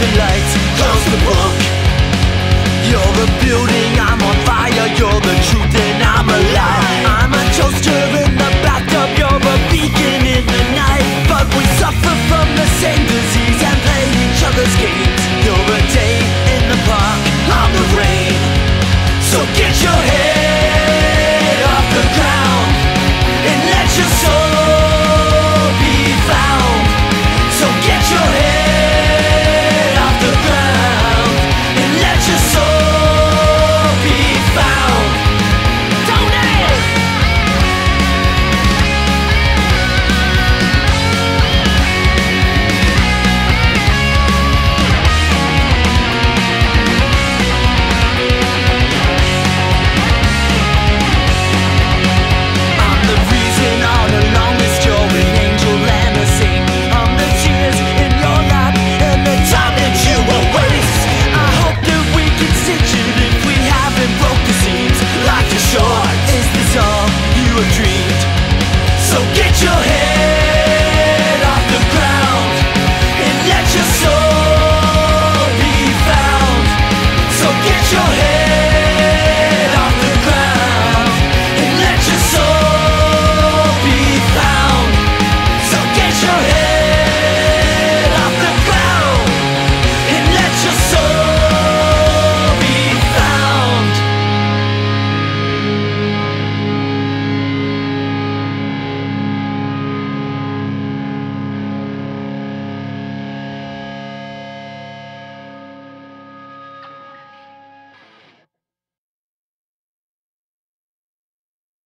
the lights, close the book. You're a beauty. message